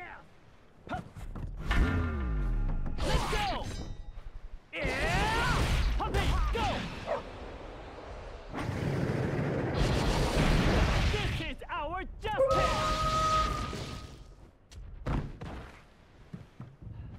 Yeah!